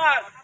on.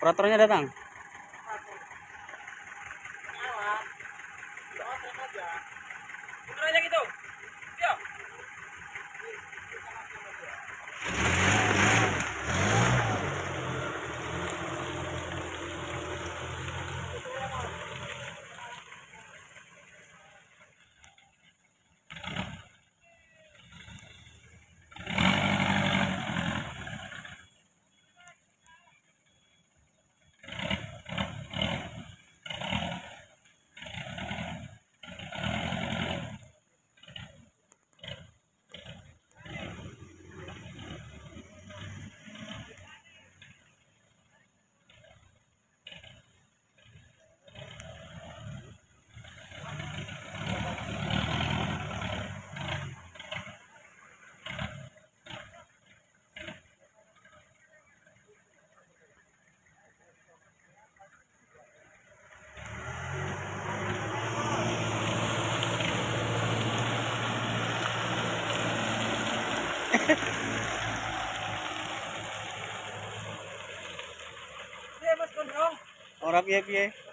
Operatornya datang. Rame ya, Bi? Ya.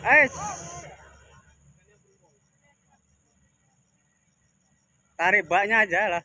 Ais. Tarik baknya aja lah.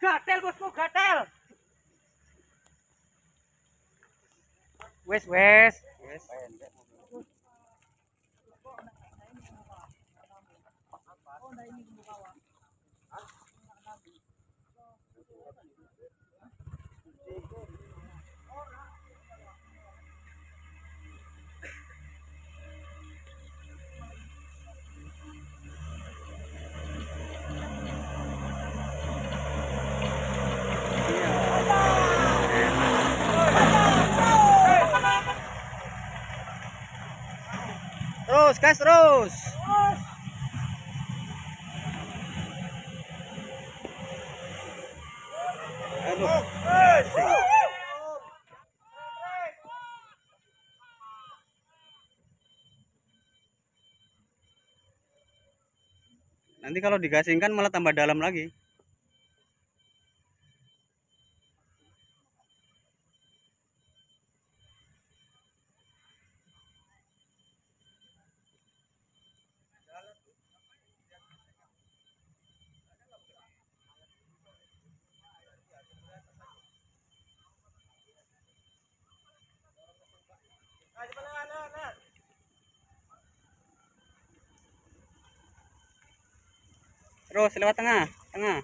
Gatel bosku, gatel. West, west. West. Gas terus. Aduh. Nanti kalau digasingkan malah tambah dalam lagi. Ros, salamat tanga. Tanga.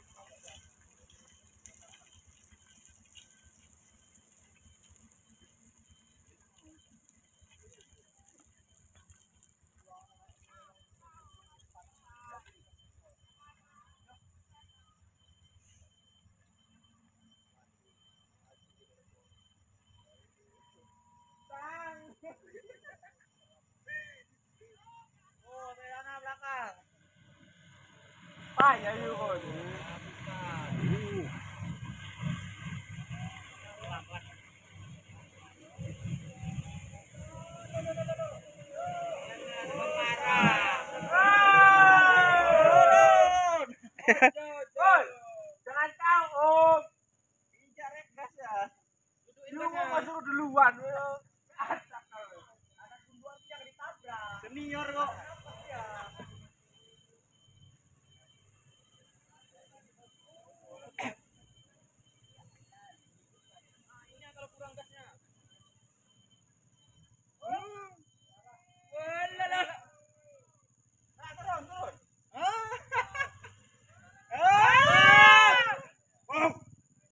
Jangan tahu, Om. Injarek gas ya. Lu mau masuk duluan. Ada yang ditabrak. Senior kok.